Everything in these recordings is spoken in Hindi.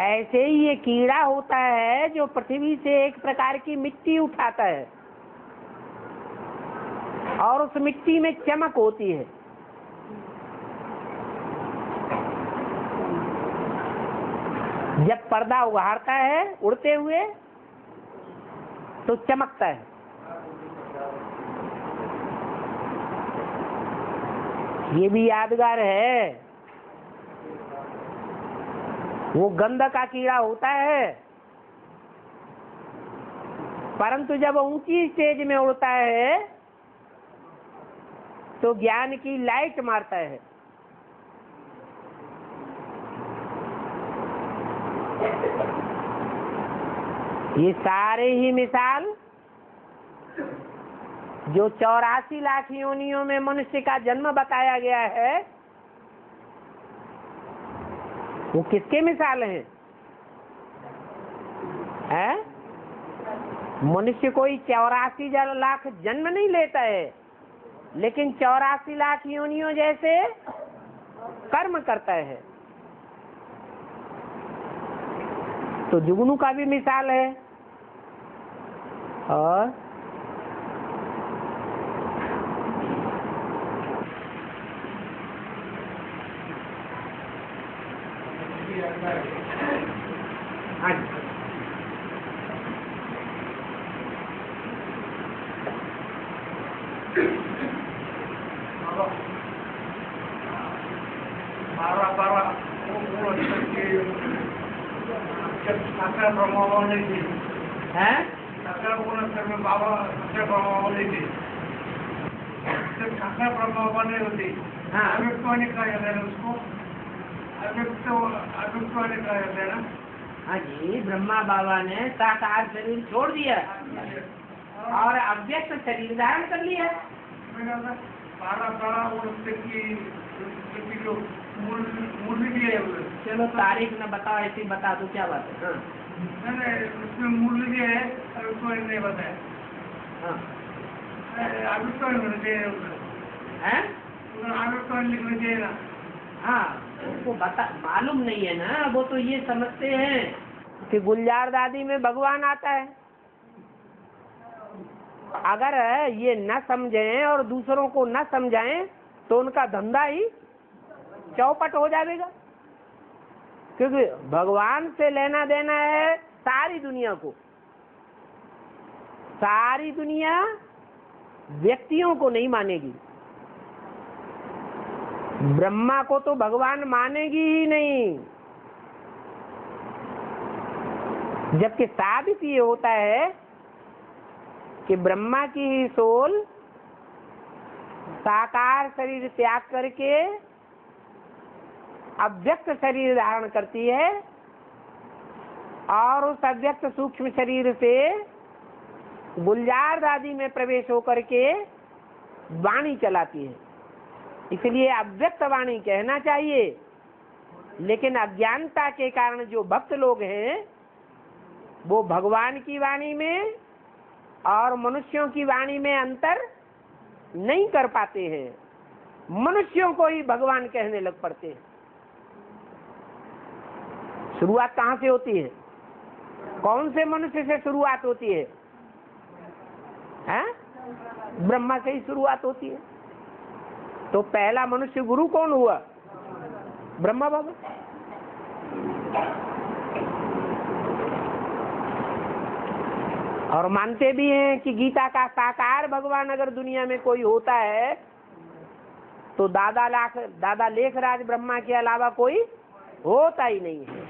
ऐसे ही ये कीड़ा होता है जो पृथ्वी से एक प्रकार की मिट्टी उठाता है। और उस मिट्टी में चमक होती है। जब पर्दा उघाड़ता है, उड़ते हुए तो चमकता है। ये भी यादगार है। वो गंध का कीड़ा होता है। परंतु जब ऊँची स्टेज में उड़ता है तो ज्ञान की लाइट मारता है। ये सारे ही मिसाल जो चौरासी लाख योनियों में मनुष्य का जन्म बताया गया है वो किसके मिसाल हैं? है? मनुष्य कोई चौरासी लाख जन्म नहीं लेता है, लेकिन चौरासी लाख योनियों जैसे कर्म करता है। तो जुगनू का भी मिसाल है। और हाँ जी बारा बारा वो वो करके जब साकार ब्रह्मावाने थी है साकार गुण में बाबा साकार ब्रह्मावाने थी जब साकार ब्रह्मावाने होती हाँ। अव्यक्तवाणी कहा जाता है उसको अव्यक्त अव्यक्तवाणी कहा जाता है जी ब्रह्मा बाबा ने साकार शरीर छोड़ दिया और अव्यक्त शरीर धारण कर लिया है चलो तारीख न बताओ ऐसी बता दो क्या बात है उसमें मूल भी है अव्यक्तवाणी नहीं बताया हाँ। हैं? लिखना चाहिए ना हाँ उनको बता मालूम नहीं है ना, वो तो ये समझते हैं। कि गुलजार दादी में भगवान आता है। अगर ये न समझें और दूसरों को न समझाएँ तो उनका धंधा ही चौपट हो जाएगा। क्योंकि भगवान से लेना देना है सारी दुनिया को। सारी दुनिया व्यक्तियों को नहीं मानेगी। ब्रह्मा को तो भगवान मानेगी ही नहीं। जबकि साबित ये होता है कि ब्रह्मा की ही सोल साकार शरीर त्याग करके अव्यक्त शरीर धारण करती है और उस अव्यक्त सूक्ष्म शरीर से गुलजार दादी में प्रवेश होकर के वाणी चलाती है। इसलिए अव्यक्त वाणी कहना चाहिए। लेकिन अज्ञानता के कारण जो भक्त लोग हैं, वो भगवान की वाणी में और मनुष्यों की वाणी में अंतर नहीं कर पाते हैं। मनुष्यों को ही भगवान कहने लग पड़ते हैं। शुरुआत कहाँ से होती है? कौन से मनुष्य से शुरुआत होती है? हैं? ब्रह्मा से ही शुरुआत होती है। तो पहला मनुष्य गुरु कौन हुआ? ब्रह्मा बाबा। और मानते भी हैं कि गीता का साकार भगवान अगर दुनिया में कोई होता है तो दादा लाख दादा लेखराज ब्रह्मा के अलावा कोई होता ही नहीं है।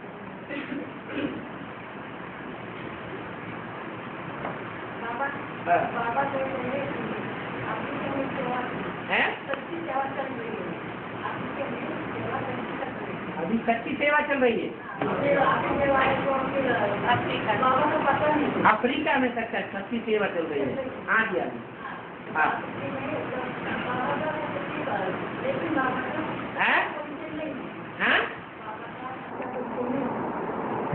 बाबा कह रहे अभी सच्ची सेवा चल रही है। अफ्रीका में सच्चा सच्ची सेवा चल रही है। हाँ जी हाँ हैं?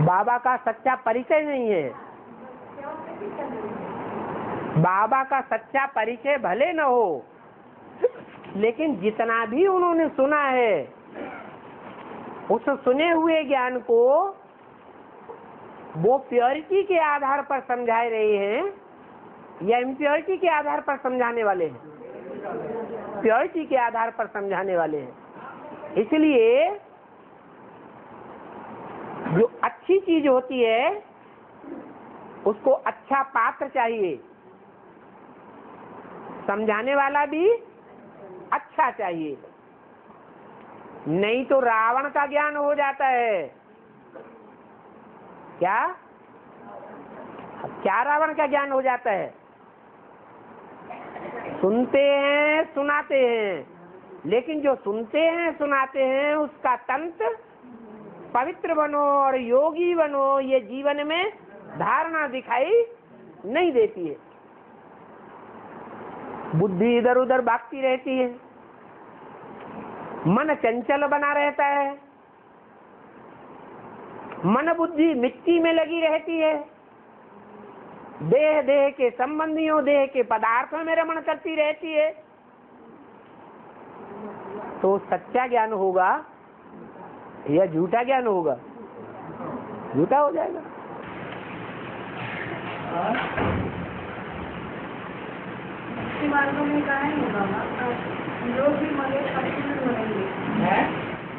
बाबा का सच्चा परिचय नहीं है। बाबा का सच्चा परिचय भले न हो। लेकिन जितना भी उन्होंने सुना है, उस सुने हुए ज्ञान को वो प्योरिटी के आधार पर समझा रहे हैं या इम्प्योरिटी के आधार पर समझाने वाले हैं? प्योरिटी के आधार पर समझाने वाले हैं। इसलिए जो अच्छी चीज़ होती है, उसको अच्छा पात्र चाहिए। समझाने वाला भी अच्छा चाहिए। नहीं तो रावण का ज्ञान हो जाता है। क्या? क्या रावण का ज्ञान हो जाता है? सुनते हैं, सुनाते हैं। लेकिन जो सुनते हैं, सुनाते हैं, उसका तंत्र पवित्र बनो और योगी बनो, ये जीवन में धारणा दिखाई नहीं देती है। बुद्धि इधर उधर भागती रहती है। मन चंचल बना रहता है। मन बुद्धि मिट्टी में लगी रहती है। देह देह के संबंधियों, देह के पदार्थों में रमण करती रहती है। तो सच्चा ज्ञान होगा या झूठा ज्ञान होगा? झूठा हो जाएगा। भक्ति मार्गों में कहा है बाबा। जो भी मरे काशी में मरेंगे।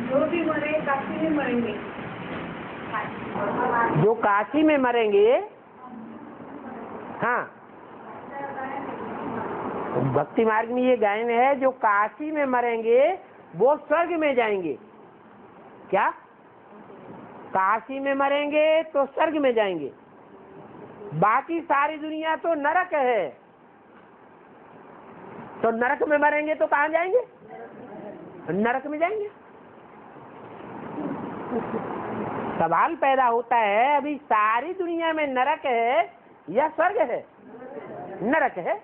जो भी मरे काशी में मरेंगे। जो काशी में मरेंगे हाँ। भक्ति मार्ग में ये गायन है जो काशी में मरेंगे वो स्वर्ग में जाएँगे। क्या? काशी में मरेंगे तो स्वर्ग में जाएँगे। बाकी सारी दुनिया तो नरक है। तो नरक में मरेंगे तो कहाँ जाएँगे? नरक में जाएँगे। सवाल पैदा होता है, अभी सारी दुनिया में नरक है या स्वर्ग है? नरक है।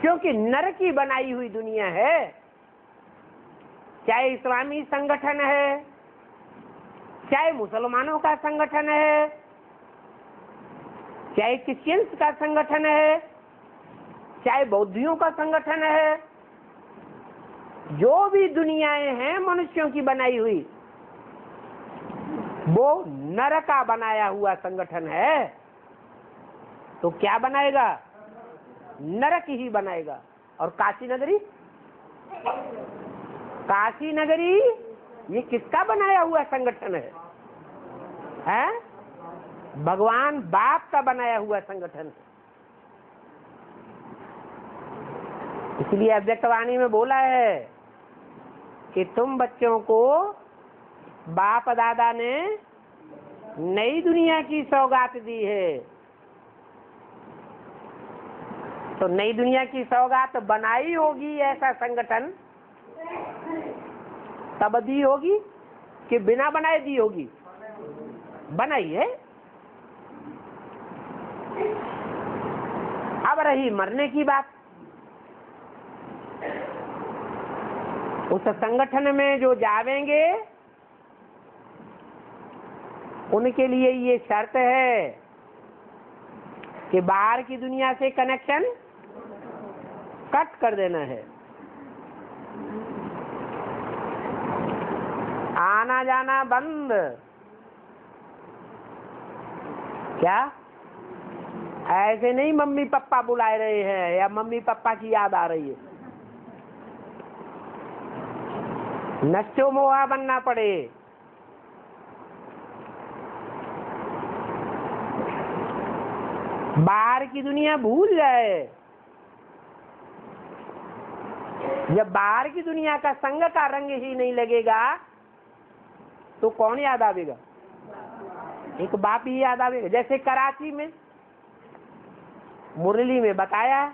क्योंकि नरक की बनाई हुई दुनिया है। चाहे इस्लामी संगठन है, चाहे मुसलमानों का संगठन है, चाहे क्रिश्चियंस का संगठन है चाहे बौद्धियों का संगठन है, जो भी दुनियाएँ हैं मनुष्यों की बनाई हुई, वो नर का बनाया हुआ संगठन है तो क्या बनाएगा? नरक ही बनाएगा। और काशी नगरी? काशी नगरी, ये किसका बनाया हुआ संगठन है? हैं? भगवान बाप का बनाया हुआ संगठन है। इसलिए अव्यक्तवाणी में बोला है कि तुम बच्चों को बाप दादा ने नई दुनिया की सौगात दी है। तो नई दुनिया की सौगात बनाई होगी ऐसा संगठन, तब दी होगी कि बिना बनाए दी होगी। बनाई है। अब रही मरने की बात। उस संगठन में जो जावेंगे, उनके लिए ये शर्त है कि बाहर की दुनिया से कनेक्शन कट कर देना है। आना जाना बंद। क्या? ऐसे नहीं मम्मी पापा बुलाए रहे हैं या मम्मी पापा की याद आ रही है। नष्टो मोहा बनना पड़े। बाहर की दुनिया भूल जाए। जब बाहर की दुनिया का संग का रंग ही नहीं लगेगा तो कौन याद आवेगा? एक बाप ही याद आवेगा। जैसे कराची में, मुरली में बताया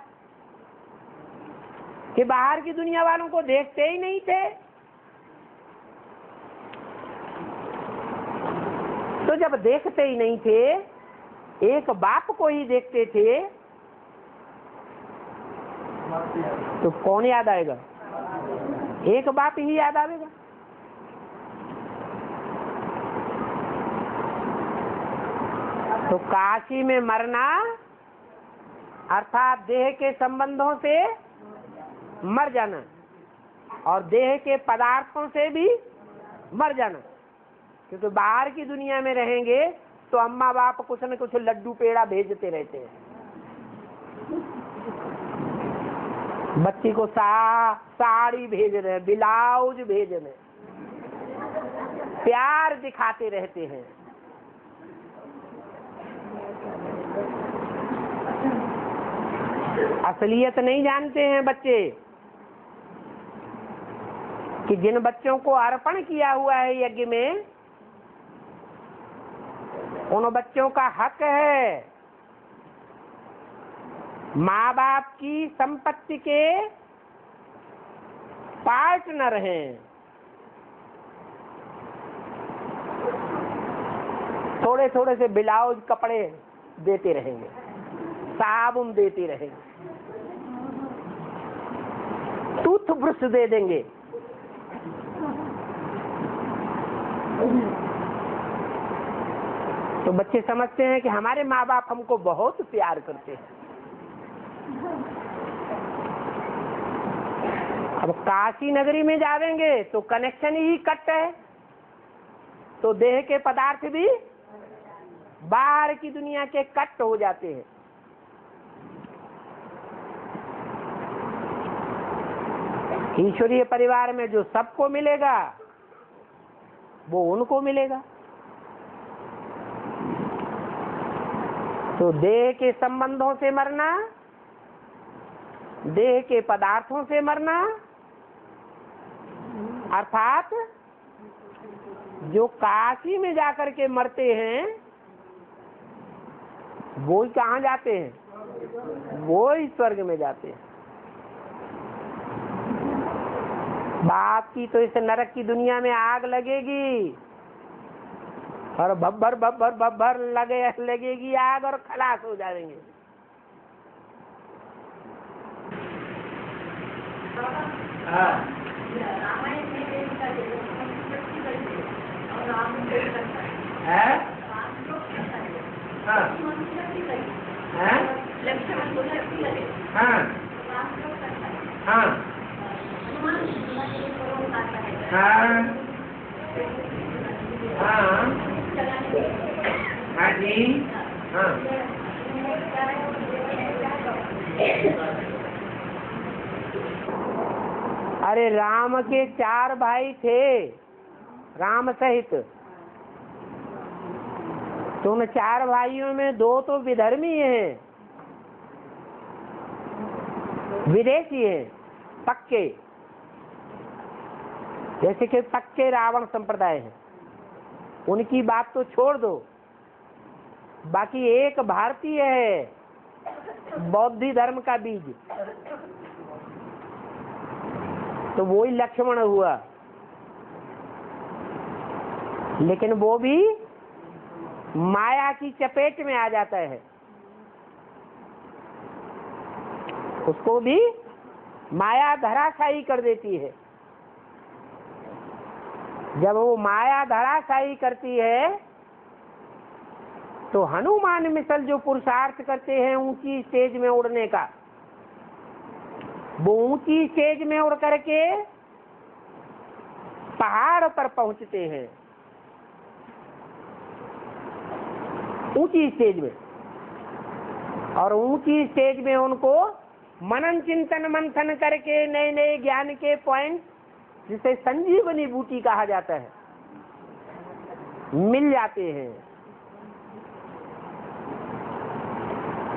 कि बाहर की दुनिया वालों को देखते ही नहीं थे। तो जब देखते ही नहीं थे, एक बाप को ही देखते थे तो कौन याद आएगा? एक बाप ही याद आएगा। तो काशी में मरना, अर्थात देह के संबंधों से मर जाना और देह के पदार्थों से भी मर जाना। क्योंकि बाहर की दुनिया में रहेंगे तो अम्मा बाप कुछ न कुछ लड्डू पेड़ा भेजते रहते हैं। बच्ची को सा, साड़ी भेज रहे हैं, ब्लाउज भेज रहे प्यार दिखाते रहते हैं। असलियत नहीं जानते हैं बच्चे कि जिन बच्चों को अर्पण किया हुआ है यज्ञ में उन बच्चों का हक है। माँ बाप की संपत्ति के पार्टनर हैं। थोड़े थोड़े से ब्लाउज कपड़े देते रहेंगे। साबुन देते रहेंगे। टूथ ब्रश दे देंगे। तो बच्चे समझते हैं कि हमारे माँ बाप हमको बहुत प्यार करते हैं। अब काशी नगरी में जावेंगे तो कनेक्शन ही कट है। तो देह के पदार्थ भी बाहर की दुनिया के कट हो जाते हैं। ईश्वरीय परिवार में जो सबको मिलेगा, वो उनको मिलेगा। तो देह के संबंधों से मरना, देह के पदार्थों से मरना, अर्थात जो काशी में जाकर के मरते हैं, वो ही कहाँ जाते हैं? वो ही स्वर्ग में जाते हैं। बाप की तो इस नरक की दुनिया में आग लगेगी। और भब्बर भब्बर भब्बर लगे लगेगी आग और खलास हो जाएँगे। हाँ हैं है। है जी। हाँ। अरे राम के चार भाई थे, राम सहित। तो उन चार भाइयों में दो तो विधर्मी हैं। विदेशी हैं, पक्के। जैसे कि पक्के रावण संप्रदाय हैं। उनकी बात तो छोड़ दो। बाकी एक भारतीय है, बौद्धि धर्म का बीज। तो वो ही लक्ष्मण हुआ। लेकिन वो भी माया की चपेट में आ जाता है। उसको भी माया धराशायी कर देती है। जब वो माया धराशायी करती है तो हनुमान मिसल जो पुरुषार्थ करते हैं ऊँची स्टेज में उड़ने का, वो ऊँची स्टेज में उड़ करके पहाड़ पर पहुँचते हैं। ऊँची स्टेज में। और ऊँची स्टेज में उनको मनन चिंतन मंथन करके नए नए ज्ञान के पॉइंट जिसे संजीवनी बूटी कहा जाता है, मिल जाते हैं।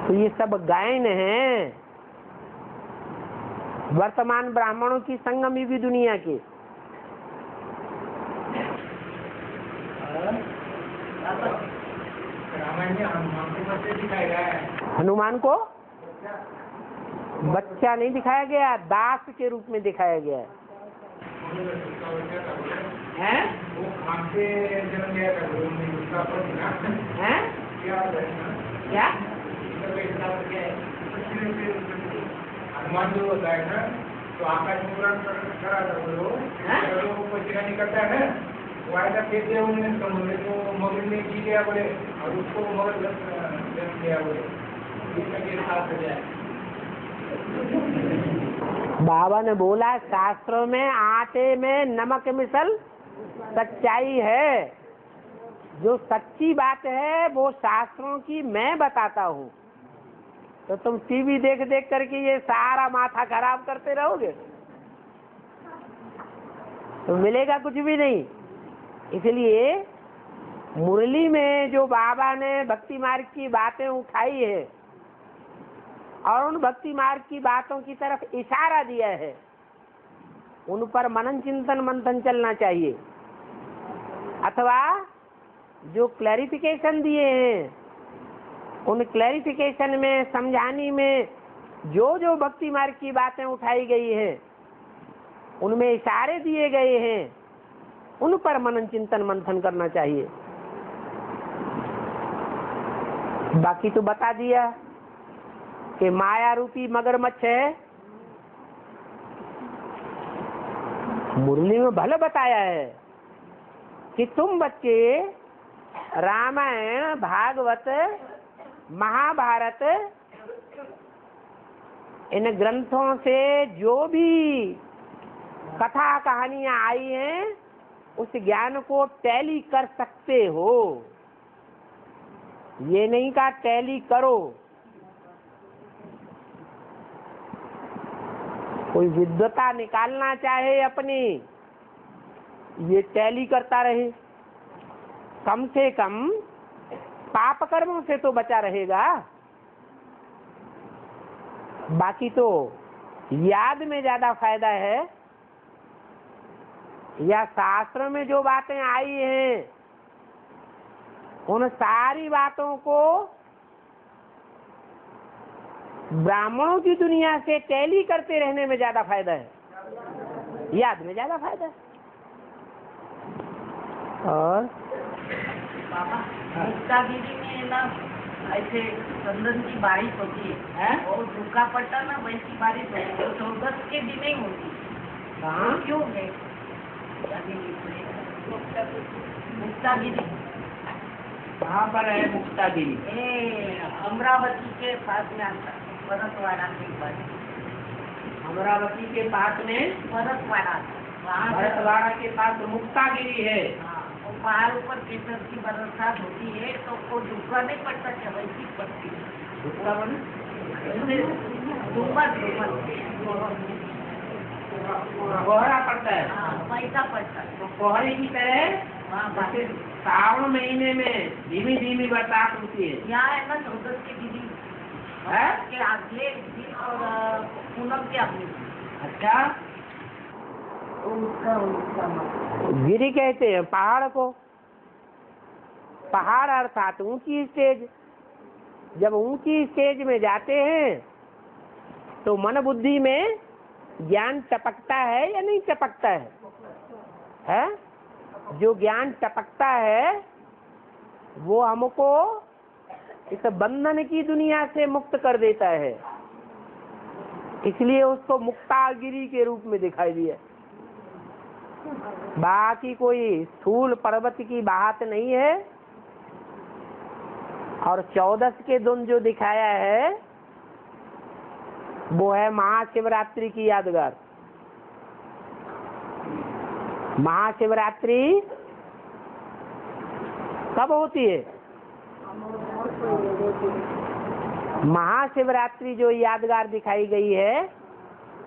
तो ये सब गायन है। वर्तमान ब्राह्मणों की संगम युगी दुनिया के। हनुमान को? बच्चा नहीं दिखाया गया, दास के रूप में दिखाया गया है। हैं? हैं? क्या है? हनुमान जो होता है ना तो आकाश लोग। हाँ? तो को निकलता है ना? वो आया था खेत दिया उन्होंने समुद्र मगर ने जी लिया बोले और उसको मगर जन्म लिया बोले। इसका साथ हो? जाए बाबा ने बोला, शास्त्रों में, आटे में नमक मिसल सच्चाई है। जो सच्ची बात है, वो शास्त्रों की मैं बताता हूँ। तो तुम टीवी देख देख करके ये सारा माथा खराब करते रहोगे? तो मिलेगा कुछ भी नहीं। इसलिए मुरली में जो बाबा ने भक्ति मार्ग की बातें उठाई है और उन भक्ति मार्ग की बातों की तरफ़ इशारा दिया है। उन पर मनन चिंतन मंथन चलना चाहिए। अथवा जो क्लैरिफिकेशन दिए हैं, उन क्लैरिफिकेशन में, समझाने में जो जो भक्ति मार्ग की बातें उठाई गई हैं, उनमें इशारे दिए गए हैं, उन पर मनन चिंतन मंथन करना चाहिए। बाकी तो बता दिया। कि माया रूपी मगरमच्छ है? मुरली में भले बताया है कि तुम बच्चे रामायण, भागवत, महाभारत, इन ग्रंथों से जो भी कथा कहानियाँ आई हैं, उस ज्ञान को टैली कर सकते हो। ये नहीं कहा टैली करो। कोई विद्वता निकालना चाहे अपनी, ये टैली करता रहे। कम से कम पाप कर्मों से तो बचा रहेगा। बाकी तो याद में ज़्यादा फ़ायदा है। या शास्त्र में जो बातें आई हैं, उन सारी बातों को ब्राह्मणों की दुनिया से टैली करते रहने में ज़्यादा फ़ायदा है। याद में ज़्यादा फ़ायदा है। और? में ना ऐसे चंदन की बारिश होती है और सूखा पड़ता ना वैसी बारिश होती है चौदस के दिन ही होती। कहाँ? है क्यों है? मुक्तागिरी कहाँ पर है मुक्तागिरी अमरावती के पास में आता। है भरतवाड़ा के पास। अमरावती के पास में भरतवाड़ा। के पास मुक्तागिरी है। हाँ, पहाड़ ऊपर केसर की बरसात होती है तो वो डूबा नहीं पड़ता क्या वैसी पड़ती है। मुक्ता डूबा कोहरा पड़ता है? हाँ पैसा पड़ता है। तो कोहरे की तरह सावन महीने में धीमी धीमी बरसात होती है। यहाँ है ना चौदह के दीदी है? के अगले दिन और पूनम के अगले अच्छा? गिरी कहते हैं पहाड़ को। पहाड़ अर्थात ऊँची स्टेज। जब ऊँची स्टेज में जाते हैं तो मन बुद्धि में ज्ञान टपकता है या नहीं टपकता है? है? जो ज्ञान टपकता है वो हमको इस बंधन की दुनिया से मुक्त कर देता है। इसलिए उसको मुक्तागिरी के रूप में दिखाई दिया। बाकी कोई स्थूल पर्वत की बात नहीं है। और चौदस के दिन जो दिखाया है, वो है महाशिवरात्रि की यादगार। महाशिवरात्रि कब होती है? महाशिवरात्रि जो यादगार दिखाई गई है,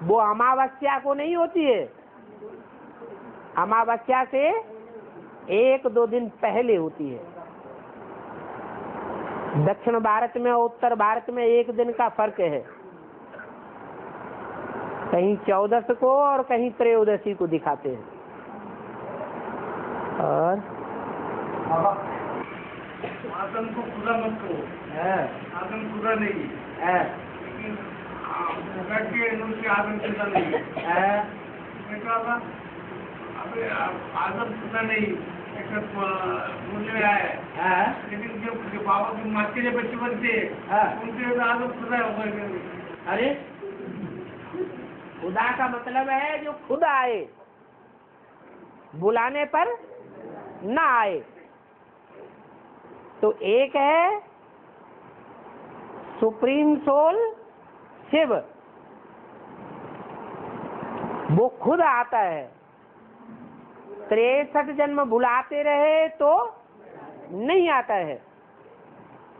वो अमावस्या को नहीं होती है। अमावस्या से एक दो दिन पहले होती है। दक्षिण भारत में और उत्तर भारत में एक दिन का फ़र्क है। कहीं चौदस को और कहीं त्रयोदशी को दिखाते हैं। और को मत करो। आदम नहीं। लेकिन के आदम नहीं। मैं कहा था अबे आदम नहीं। एक मुझे आया लेकिन जब जो बाबा के माँ के बच्चे बनते उनके तो आदम अरे खुदा का मतलब है जो खुद आए बुलाने पर न आए। तो एक है सुप्रीम सोल शिव। वो खुद आता है। तिरसठ जन्म बुलाते रहे तो नहीं आता है।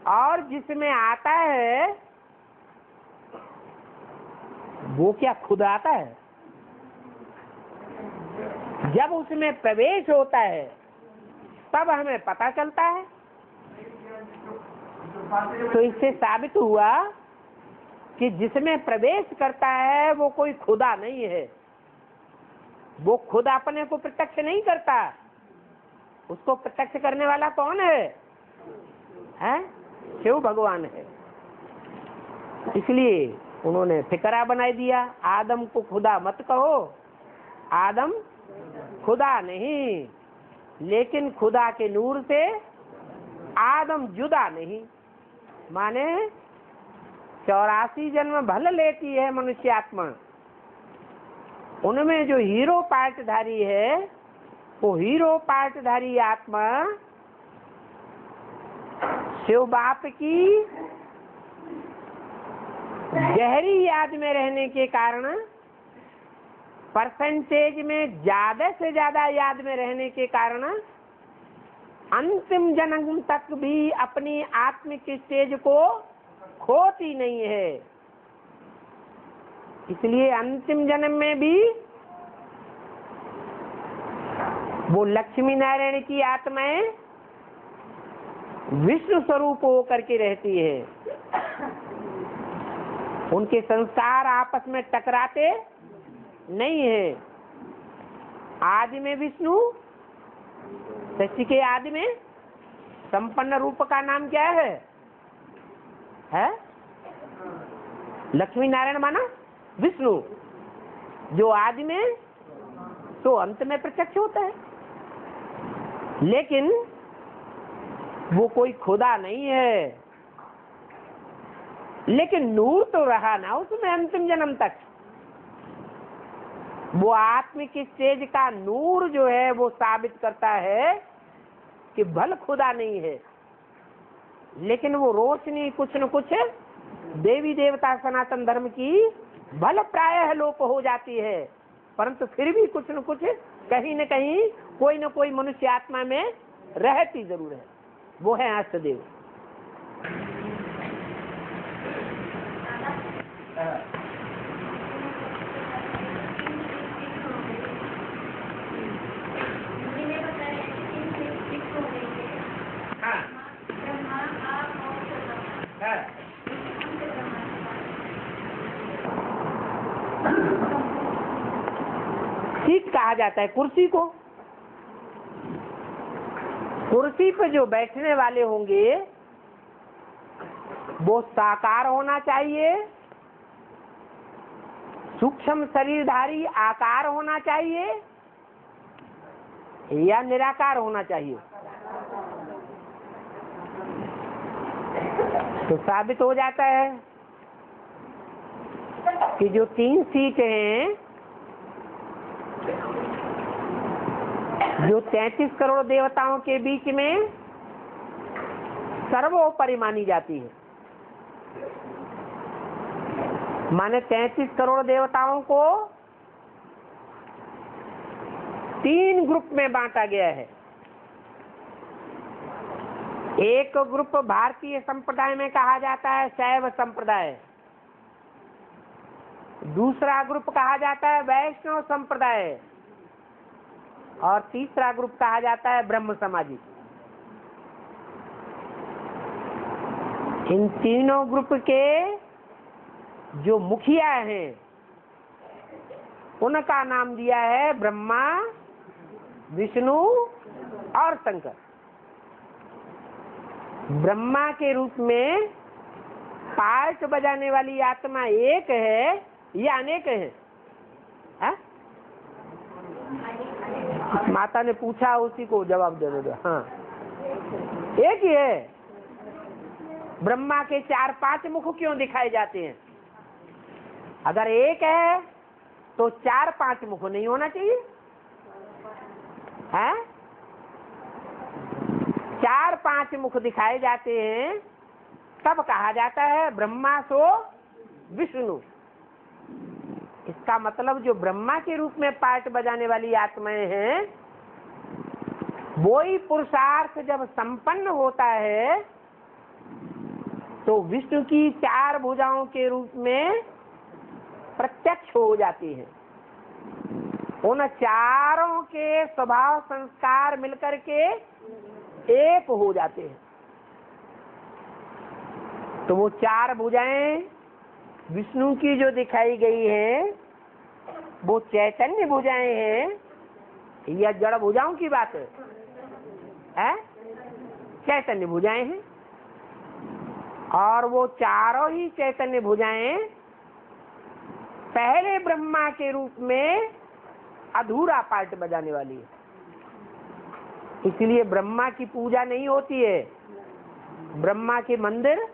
और जिसमें आता है, वो क्या खुद आता है? जब उसमें प्रवेश होता है, तब हमें पता चलता है। तो इससे साबित हुआ कि जिसमें प्रवेश करता है, वो कोई खुदा नहीं है। वो खुद अपने को प्रत्यक्ष नहीं करता। उसको प्रत्यक्ष करने वाला कौन है? हैं? शिव भगवान है। इसलिए उन्होंने फिकरा बनाई दिया। आदम को खुदा मत कहो। आदम खुदा नहीं, लेकिन खुदा के नूर से आदम जुदा नहीं। माने चौरासी जन्म भल लेती है मनुष्य आत्मा उनमें जो हीरो पार्टधारी है, वो हीरो पार्टधारी आत्मा शिव बाप की गहरी याद में रहने के कारण परसेंटेज में ज़्यादा से ज़्यादा याद में रहने के कारण अंतिम जन्म तक भी अपनी आत्मिक स्टेज को खोती नहीं है। इसलिए अंतिम जन्म में भी वो लक्ष्मी नारायण की आत्माएँ विष्णु स्वरूप होकर के रहती है। उनके संसार आपस में टकराते नहीं है। आदि में विष्णु सृष्टि के आदि में संपन्न रूप का नाम क्या है? है? लक्ष्मी नारायण माना विष्णु। जो आदि में तो अंत में प्रत्यक्ष होता है। लेकिन वो कोई खुदा नहीं है। लेकिन नूर तो रहा ना उसमें अंतिम जन्म तक। वो आत्मिक स्टेज का नूर जो है वो साबित करता है कि भल खुदा नहीं है। लेकिन वो रोशनी कुछ न कुछ देवी देवता सनातन धर्म की भल प्राय लोप हो जाती है। परंतु फिर भी कुछ न कुछ कहीं न कहीं कोई न कोई मनुष्य आत्मा में रहती ज़रूर है। वो है अष्टदेव ठीक कहा जाता है कुर्सी को। कुर्सी पर जो बैठने वाले होंगे, वो साकार होना चाहिए, सूक्ष्म शरीरधारी आकार होना चाहिए या निराकार होना चाहिए। तो साबित हो जाता है कि जो तीन सीट हैं, जो तैतीस करोड़ देवताओं के बीच में सर्वोपरि मानी जाती है। माने तैतीस करोड़ देवताओं को तीन ग्रुप में बांटा गया है। एक ग्रुप भारतीय संप्रदाय में कहा जाता है शैव संप्रदाय। दूसरा ग्रुप कहा जाता है वैष्णव संप्रदाय। और तीसरा ग्रुप कहा जाता है ब्रह्म समाजी। इन तीनों ग्रुप के जो मुखिया हैं, उनका नाम दिया है ब्रह्मा, विष्णु और शंकर। ब्रह्मा के रूप में पार्ट बजाने वाली आत्मा एक है, या अनेक है। हा? माता ने पूछा, उसी को जवाब दे दो। हाँ। एक ही है। ब्रह्मा के चार पाँच मुख क्यों दिखाए जाते हैं? अगर एक है तो चार पाँच मुख नहीं होना चाहिए। है? चार पाँच मुख दिखाए जाते हैं, तब कहा जाता है ब्रह्मा सो विष्णु। इसका मतलब जो ब्रह्मा के रूप में पार्ट बजाने वाली आत्माएँ हैं वो ही पुरुषार्थ जब संपन्न होता है तो विष्णु की चार भुजाओं के रूप में प्रत्यक्ष हो जाती है। उन चारों के स्वभाव संस्कार मिलकर के एक हो जाते हैं। तो वो चार भुजाएँ विष्णु की जो दिखाई गई है वो चैतन्य भुजाएँ हैं या जड़ भुजाओं की बात है, है? चैतन्य भुजाएँ हैं। और वो चारों ही चैतन्य भुजाएँ पहले ब्रह्मा के रूप में अधूरा पार्ट बजाने वाली है। इसलिए ब्रह्मा की पूजा नहीं होती है। ब्रह्मा के मंदिर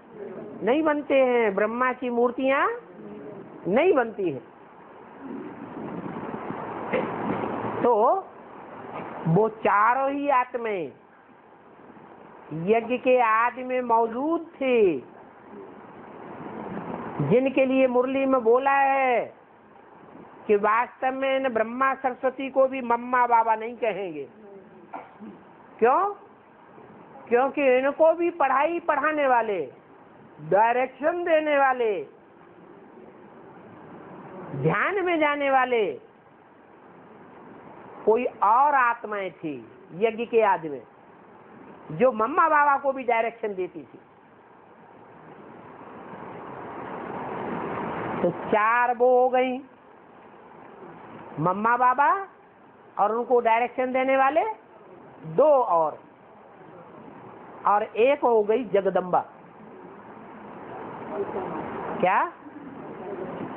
नहीं बनते हैं। ब्रह्मा की मूर्तियाँ नहीं बनती है। तो वो चारों ही आत्माएँ यज्ञ के आदि में मौजूद थे। जिनके लिए मुरली में बोला है कि वास्तव में इन ब्रह्मा सरस्वती को भी मम्मा बाबा नहीं कहेंगे। क्यों? क्योंकि इनको भी पढ़ाई पढ़ाने वाले डायरेक्शन देने वाले, ध्यान में जाने वाले, कोई और आत्माएँ थी यज्ञ के आदि में, जो मम्मा बाबा को भी डायरेक्शन देती थी। तो चार वो हो गई। मम्मा बाबा और उनको डायरेक्शन देने वाले दो और और एक हो गई जगदम्बा। क्या?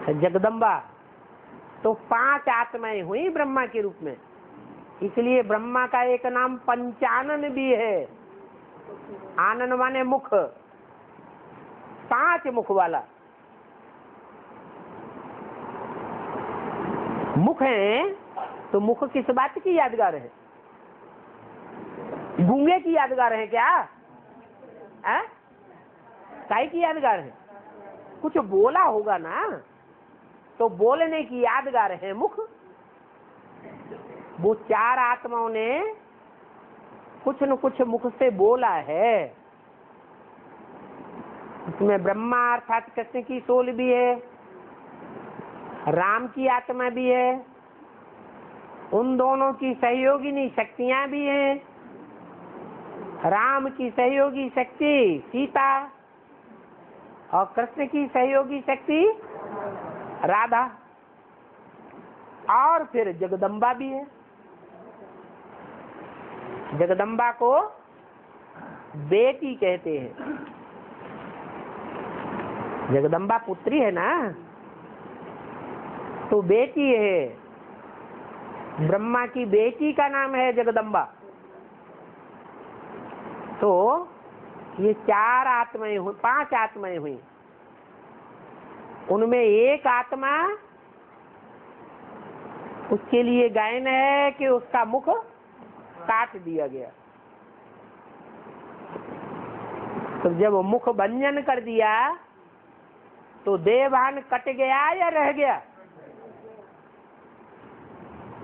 जगदम्बा। तो पाँच आत्माएँ हुई ब्रह्मा के रूप में। इसलिए ब्रह्मा का एक नाम पंचानन भी है। आनंद माने मुख। पाँच मुख वाला। मुख है तो मुख किस बात की यादगार है? गूँगे की यादगार है क्या? है? काय की यादगार है। कुछ बोला होगा ना तो बोलने की यादगार है मुख। वो चार आत्माओं ने कुछ न कुछ मुख से बोला है। उसमें ब्रह्मा अर्थात कृष्ण की सोल भी है, राम की आत्मा भी है, उन दोनों की सहयोगिनी शक्तियाँ भी हैं। राम की सहयोगी शक्ति, सीता और कृष्ण की सहयोगी शक्ति, राधा। और फिर जगदम्बा भी है। जगदम्बा को बेटी कहते हैं। जगदम्बा पुत्री है ना? तो बेटी है। ब्रह्मा की बेटी का नाम है जगदम्बा। तो ये चार आत्माएँ हुई, पाँच आत्माएँ हुई। उनमें एक आत्मा उसके लिए गायन है कि उसका मुख काट दिया गया। तो जब मुख भंजन कर दिया तो देवान कट गया या रह गया?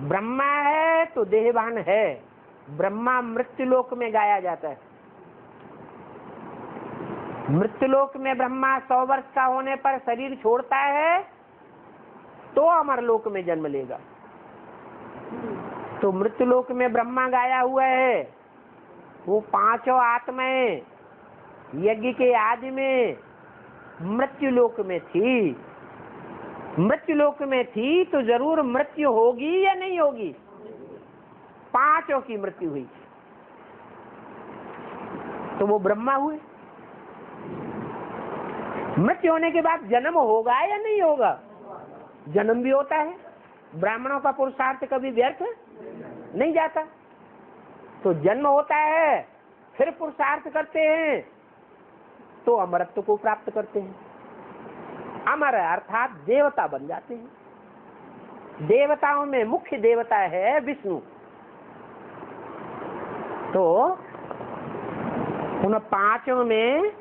ब्रह्मा है तो देहवान है। ब्रह्मा मृत्यु लोक में गाया जाता है। मृत्युलोक में ब्रह्मा सौ वर्ष का होने पर शरीर छोड़ता है तो अमरलोक में जन्म लेगा। तो मृत्युलोक में ब्रह्मा गाया हुआ है, वो पाँचों आत्माएँ यज्ञ के आदि में मृत्युलोक में थी। मृत्यु लोक में थी तो ज़रूर मृत्यु होगी या नहीं होगी? पाँचों की मृत्यु हुई। तो वो ब्रह्मा हुए। मृत्यु होने के बाद जन्म होगा या नहीं होगा? जन्म भी होता है। ब्राह्मणों का पुरुषार्थ कभी व्यर्थ नहीं जाता। तो जन्म होता है, फिर पुरुषार्थ करते हैं तो अमरत्व को प्राप्त करते हैं। अमर अर्थात देवता बन जाते हैं। देवताओं में मुख्य देवता है विष्णु। तो उन पाँचों में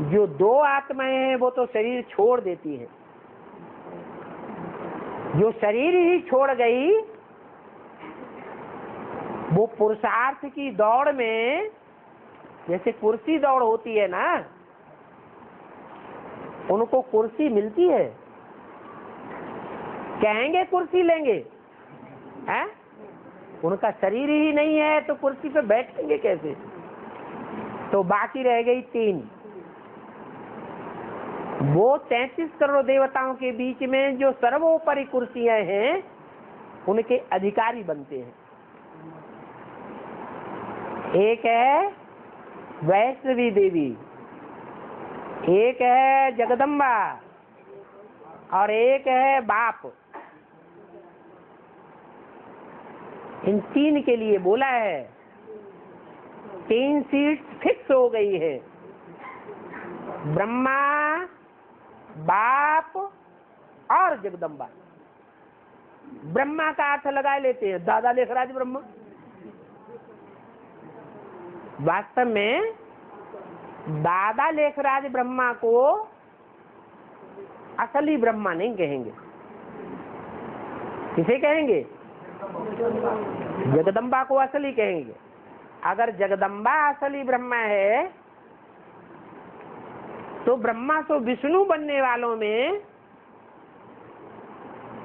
जो दो आत्माएँ हैं, वो तो शरीर छोड़ देती है। जो शरीर ही छोड़ गई, वो पुरुषार्थ की दौड़ में, जैसे कुर्सी दौड़ होती है ना, उनको कुर्सी मिलती है। कहेंगे कुर्सी लेंगे, हैं? उनका शरीर ही नहीं है तो कुर्सी पे बैठेंगे कैसे? तो बाकी रह गई तीन। वो तैतीस करोड़ देवताओं के बीच में जो सर्वोपरि कुर्सियाँ हैं, उनके अधिकारी बनते हैं। एक है वैष्णवी देवी, एक है जगदम्बा, और एक है बाप। इन तीन के लिए बोला है, तीन सीट फिक्स हो गई है। ब्रह्मा बाप और जगदम्बा। ब्रह्मा का अर्थ लगा लेते हैं, दादा लेखराज ब्रह्मा। वास्तव में दादा लेखराज ब्रह्मा को असली ब्रह्मा नहीं कहेंगे। किसे कहेंगे? जगदम्बा को असली कहेंगे। अगर जगदम्बा असली ब्रह्मा है तो ब्रह्मा तो विष्णु बनने वालों में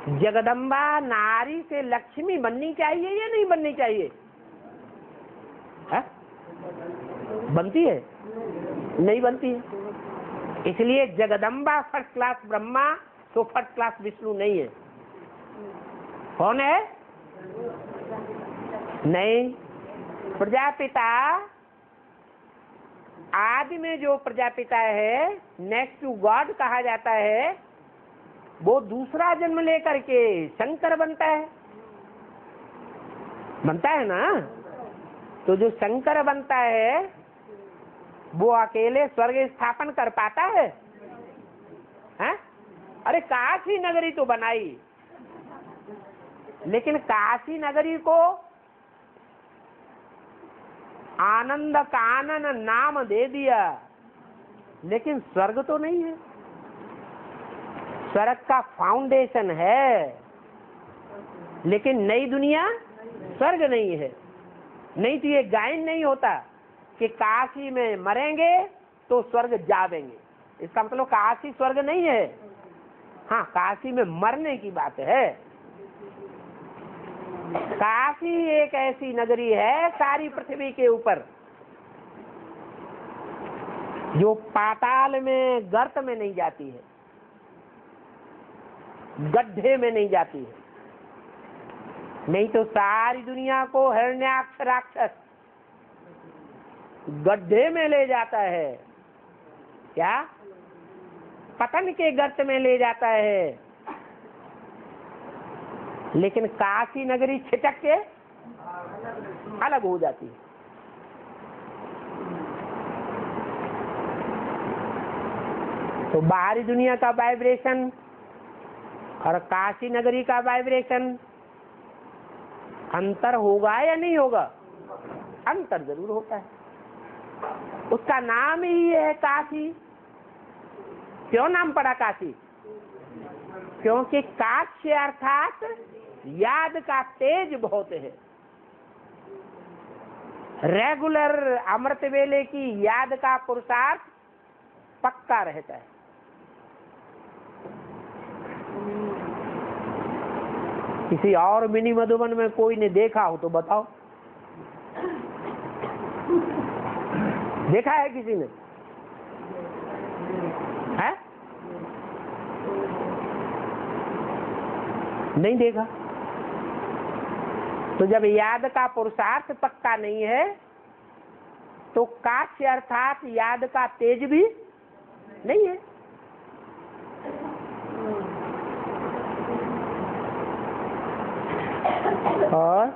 जगदम्बा नारी से लक्ष्मी बननी चाहिए या नहीं बननी चाहिए? है? बनती है? नहीं बनती है। इसलिए जगदम्बा फ़र्स्ट क्लास ब्रह्मा तो फ़र्स्ट क्लास विष्णु नहीं है। कौन है? नहीं। प्रजापिता आदि में जो प्रजापिता है नेक्स्ट टू गॉड कहा जाता है, वो दूसरा जन्म लेकर के शंकर बनता है। बनता है ना? तो जो शंकर बनता है, वो अकेले स्वर्ग स्थापन कर पाता है? हैं? अरे काशी नगरी तो बनाई। लेकिन काशी नगरी को आनंद कानन नाम दे दिया। लेकिन स्वर्ग तो नहीं है। स्वर्ग का फाउंडेशन है। लेकिन नई दुनिया स्वर्ग नहीं है। नहीं तो ये गायन नहीं होता कि काशी में मरेंगे तो स्वर्ग जावेंगे। इसका मतलब काशी स्वर्ग नहीं है। हाँ काशी में मरने की बात है। काशी एक ऐसी नगरी है सारी पृथ्वी के ऊपर, जो पाताल में, गर्त में नहीं जाती है, गड्ढे में नहीं जाती है। नहीं तो सारी दुनिया को हिरण्याक्ष राक्षस गड्ढे में ले जाता है। क्या? पतन के गर्त में ले जाता है। लेकिन काशी नगरी छिटक के अलग हो जाती है। तो बाहरी दुनिया का वाइब्रेशन और काशी नगरी का वाइब्रेशन अंतर होगा या नहीं होगा? अंतर ज़रूर होता है। उसका नाम ही है काशी। क्यों नाम पड़ा काशी? क्योंकि काश्य अर्थात याद का तेज बहुत है। रेगुलर अमृत वेले की याद का पुरुषार्थ पक्का रहता है। किसी और मिनी मधुबन में कोई ने देखा हो तो बताओ। देखा है किसी ने? है? नहीं देखा। तो जब याद का पुरुषार्थ पक्का नहीं है तो काक्ष अर्थात याद का तेज भी नहीं है। और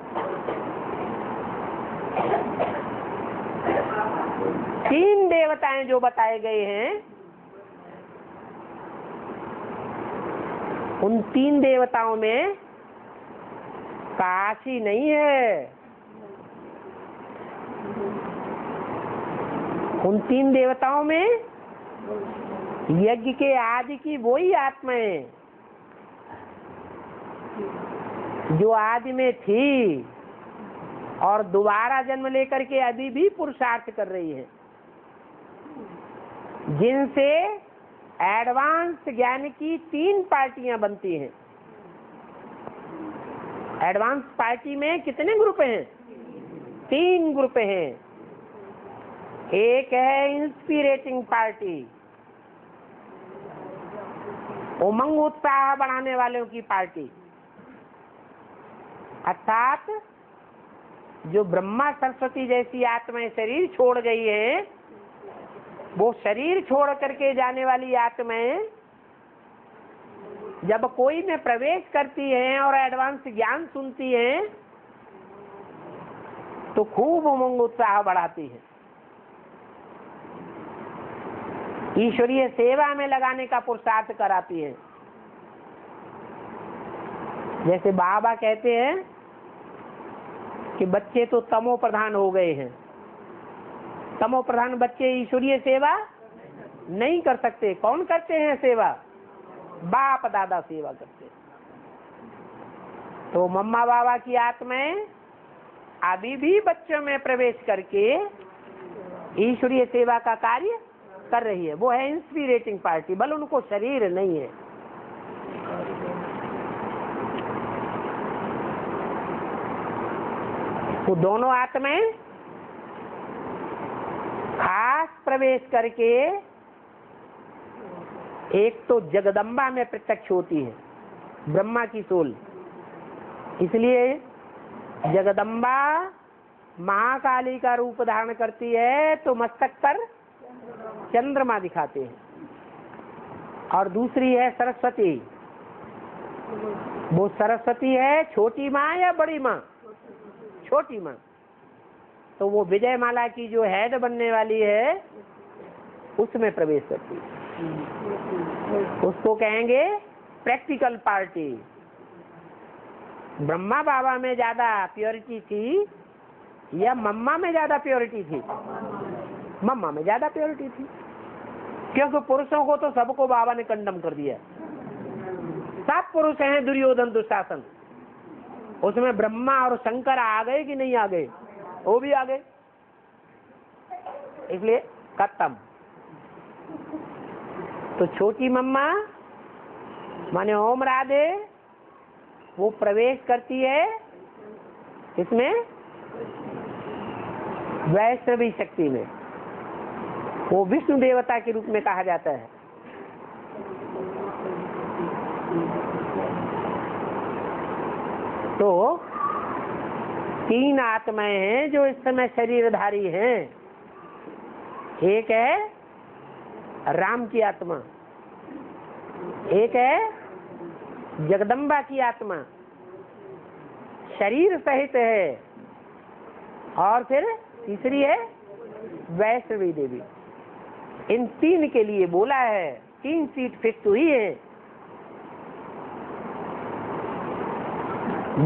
तीन देवताएँ जो बताए गए हैं, उन तीन देवताओं में काशी नहीं है। उन तीन देवताओं में यज्ञ के आदि की वही आत्माएँ जो आदि में थी और दोबारा जन्म लेकर के अभी भी पुरुषार्थ कर रही है। जिनसे एडवांस ज्ञान की तीन पार्टियाँ बनती हैं। एडवांस पार्टी में कितने ग्रुप हैं? तीन ग्रुप हैं। एक है इंस्पिरेटिंग पार्टी। उमंग उत्साह बढ़ाने वालों की पार्टी। अर्थात, जो ब्रह्मा सरस्वती जैसी आत्माएँ शरीर छोड़ गई है, वो शरीर छोड़ करके जाने वाली आत्माएँ जब कोई में प्रवेश करती हैं और एडवांस ज्ञान सुनती हैं तो खूब उमंग उत्साह बढ़ाती है। ईश्वरीय सेवा में लगाने का पुरुषार्थ कराती है। जैसे बाबा कहते हैं कि बच्चे तो तमो प्रधान हो गए हैं। तमो प्रधान बच्चे ईश्वरीय सेवा नहीं कर सकते। कौन करते हैं सेवा? बाप दादा सेवा करते। तो मम्मा बाबा की आत्माएँ अभी भी बच्चों में प्रवेश करके ईश्वरीय सेवा का कार्य कर रही है। वो है इंस्पिरेटिंग पार्टी बल उनको शरीर नहीं है। वो दोनों आत्माएँ खास प्रवेश करके एक तो जगदम्बा में प्रत्यक्ष होती है, ब्रह्मा की सोल। इसलिए जगदम्बा महाकाली का रूप धारण करती है तो मस्तक पर चंद्रमा दिखाते हैं। और दूसरी है सरस्वती। वो सरस्वती है छोटी माँ या बड़ी माँ? छोटी माँ। तो वो विजय माला की जो हेड बनने वाली है, उसमें प्रवेश करती है। उसको कहेंगे प्रैक्टिकल पार्टी ब्रह्मा बाबा में ज़्यादा प्योरिटी थी या मम्मा में ज़्यादा प्योरिटी थी? मम्मा में ज़्यादा प्योरिटी थी। क्योंकि पुरुषों को तो सबको बाबा ने कंडम कर दिया। सब पुरुष हैं दुर्योधन, दुशासन। उसमें ब्रह्मा और शंकर आ गए कि नहीं आ गए? वो भी आ गए। इसलिए खत्म। तो छोटी मम्मा, माने ओम राधे, वो प्रवेश करती है, इसमें वैष्णवी शक्ति में। वो विष्णु देवता के रूप में कहा जाता है। तो तीन आत्माएँ हैं जो इस समय शरीरधारी हैं। एक है राम की आत्मा। एक है जगदम्बा की आत्मा। शरीर सहित है। और फिर तीसरी है वैष्णवी देवी। इन तीन के लिए बोला है, तीन सीट फिक्स हुई है।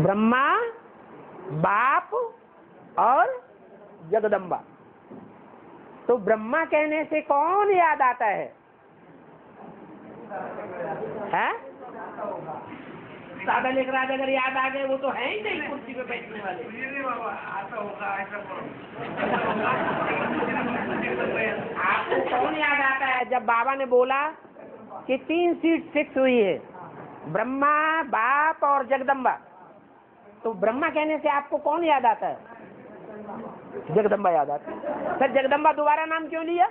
ब्रह्मा, बाप और जगदम्बा। तो ब्रह्मा कहने से कौन याद आता है? हैं? सादा लेकर आज अगर याद आ गए वो तो है ही नहीं कुर्सी पे बैठने वाले। ये नहीं बाबा आता होगा ऐसा करो। आपको कौन याद आता है? जब बाबा ने बोला कि तीन सीट फिक्स हुई है ब्रह्मा बाप और जगदम्बा तो ब्रह्मा कहने से आपको कौन याद आता है? जगदम्बा याद आती सर, जगदम्बा दोबारा नाम क्यों लिया?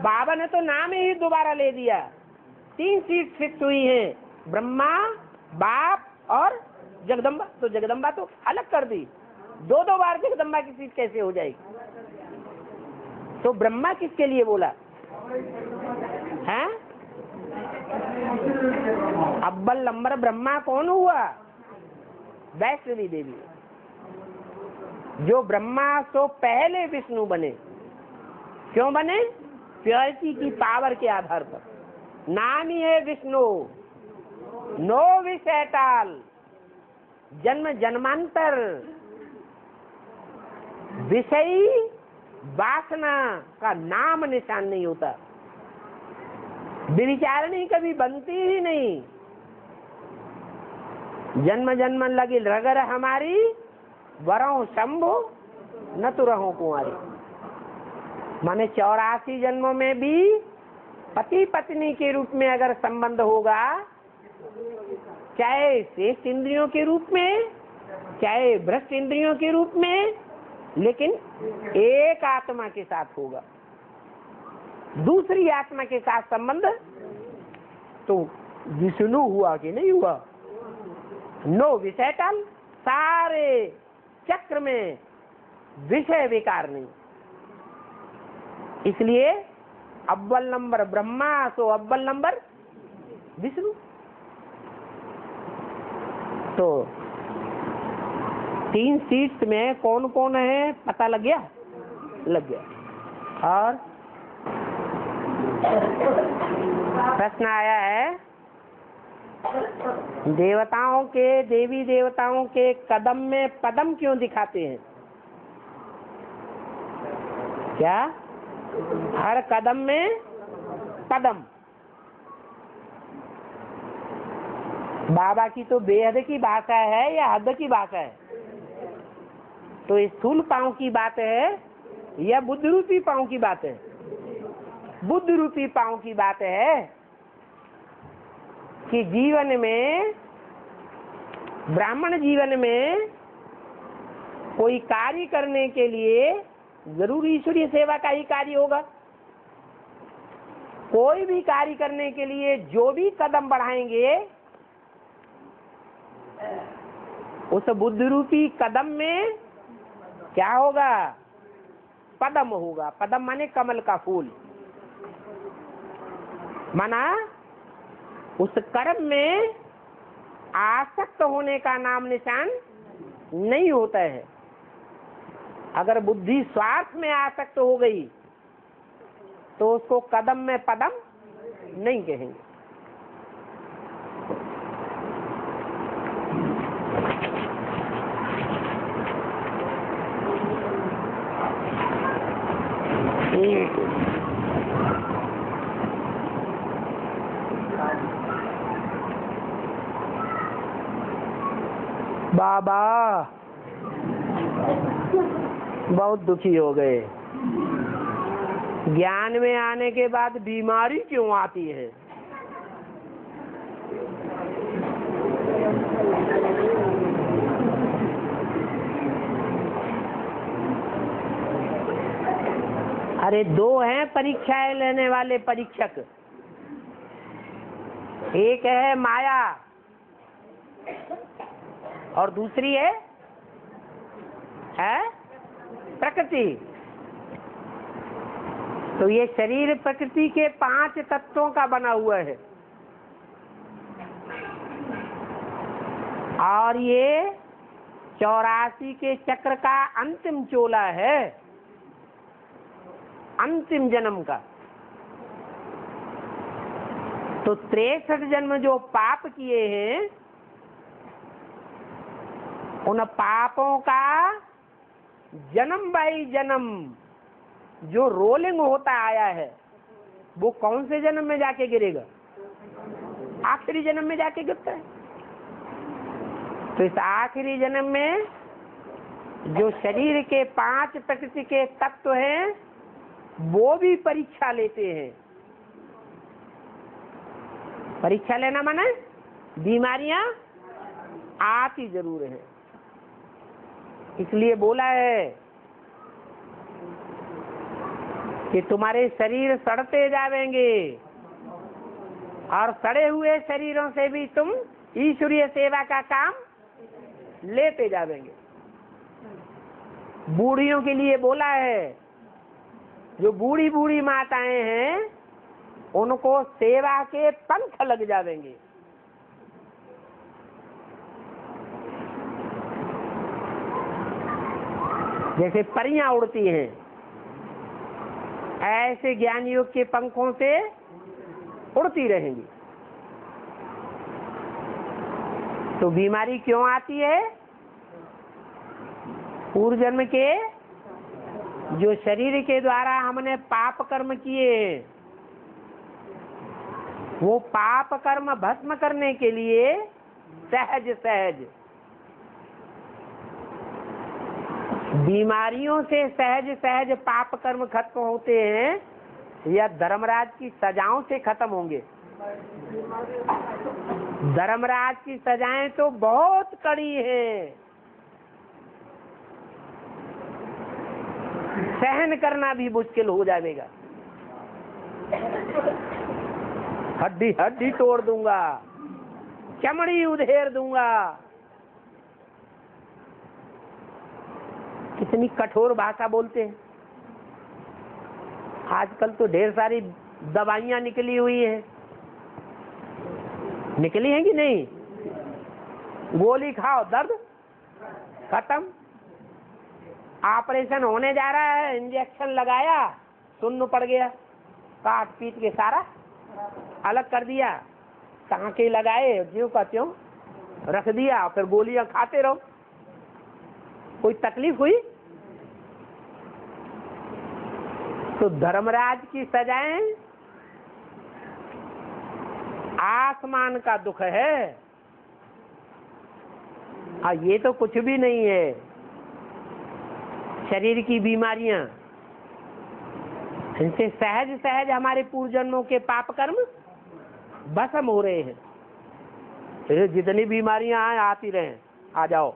बाबा ने तो नाम ही दोबारा ले दिया। तीन सीट फिक्स हुई है, ब्रह्मा, बाप और जगदम्बा। तो जगदम्बा तो अलग कर दी। दो दो बार जगदम्बा की सीट कैसे हो जाएगी? तो ब्रह्मा किसके लिए बोला? है? अब्बल नंबर ब्रह्मा कौन हुआ? वैष्णवी देवी। जो ब्रह्मा तो पहले विष्णु बने। क्यों बने? प्योरिटी की पावर के आधार पर। नाम ही है विष्णु। नो विष जन्म जन्मांतर। विषयी वासना का नाम निशान नहीं होता। विचारणी कभी बनती ही नहीं। जन्म जन्म लगी रगर हमारी। वरों शंभु न तो रहो कुंवारी। माने चौरासी जन्मों में भी पति पत्नी के रूप में अगर संबंध होगा, चाहे शेष इंद्रियों के रूप में, चाहे भ्रष्ट इंद्रियों के रूप में, लेकिन एक आत्मा के साथ होगा। दूसरी आत्मा के साथ संबंध तो विष्णु हुआ कि नहीं हुआ? नो विषय सारे चक्र में विषय विकार नहीं। इसलिए अव्वल नंबर ब्रह्मा तो अव्वल नंबर विष्णु। तो तीन सीट्स में कौन कौन है, पता लग गया? लग गया। और प्रश्न आया है देवताओं के, देवी देवताओं के कदम में पदम क्यों दिखाते हैं? क्या? हर कदम में पदम। बाबा की तो बेहद की भाषा है या हद की भाषा है? तो स्थूल पाँव की बात है या बुद्ध रूपी पाँव की बात है? बुद्ध रूपी पाँव की बात है। कि जीवन में, ब्राह्मण जीवन में कोई कार्य करने के लिए ज़रूर ईश्वरीय सेवा का ही कार्य होगा। कोई भी कार्य करने के लिए जो भी कदम बढ़ाएँगे, उस बुद्ध रूपी कदम में क्या होगा? पदम होगा। पदम माने कमल का फूल। माना उस कर्म में आसक्त होने का नाम निशान नहीं होता है। अगर बुद्धि स्वार्थ में आसक्त हो गई तो उसको कदम में पदम नहीं कहेंगे। बाबा। बहुत दुखी हो गए। ज्ञान में आने के बाद बीमारी क्यों आती है? अरे दो हैं परीक्षाएँ लेने वाले परीक्षक। एक है माया। और दूसरी है? है? प्रकृति। तो ये शरीर प्रकृति के पाँच तत्वों का बना हुआ है। और ये चौरासी के चक्र का अंतिम चोला है। अंतिम जन्म का। तो तिरसठ जन्म जो पाप किए हैं उन पापों का जन्म बाई जन्म जो रोलिंग होता आया है, वो कौन से जन्म में जाके गिरेगा? आखिरी जन्म में जाके गिरता है। तो इस आखिरी जन्म में जो शरीर के पाँच प्रकृति के तत्व हैं, वो भी परीक्षा लेते हैं। परीक्षा लेना माने बीमारियाँ आती ज़रूर है। इसलिए बोला है कि तुम्हारे शरीर सड़ते जावेंगे और सड़े हुए शरीरों से भी तुम ईश्वरीय सेवा का काम लेते जावेंगे। बूढ़ियों के लिए बोला है, जो बूढ़ी बूढ़ी माताएँ हैं, उनको सेवा के पंख लग जावेंगे। जैसे परियाँ उड़ती हैं। ऐसे ज्ञान योग के पंखों से उड़ती रहेंगी। तो बीमारी क्यों आती है? पूर्व जन्म के जो शरीर के द्वारा हमने पाप कर्म किए वो पाप कर्म भस्म करने के लिए सहज सहज बीमारियों से सहज सहज पाप कर्म खत्म होते हैं, या धर्मराज की सजाओं से खत्म होंगे। धर्मराज की सजाएँ तो बहुत कड़ी हैं। सहन करना भी मुश्किल हो जाएगा। हड्डी हड्डी तोड़ दूँगा, चमड़ी उधेर दूँगा। कितनी कठोर भाषा बोलते हैं। आजकल तो ढेर सारी दवाइयाँ निकली हुई हैं। निकली हैं कि नहीं? गोली खाओ, दर्द? खत्म। ऑपरेशन होने जा रहा है, इंजेक्शन लगाया, सुन्न पड़ गया। काट पीट के सारा अलग कर दिया। टाँके लगाए ज्यो का त्यों रख दिया, फिर गोलियाँ खाते रहो। कोई तकलीफ़ हुई? तो धर्मराज की सजाएँ आसमान का दुख है। हाँ ये तो कुछ भी नहीं है। शरीर की बीमारियाँ, इनसे सहज सहज हमारे पूर्व जन्मों के पाप कर्म भस्म हो रहे हैं। जितनी बीमारियाँ आए आती रहे, आ जाओ।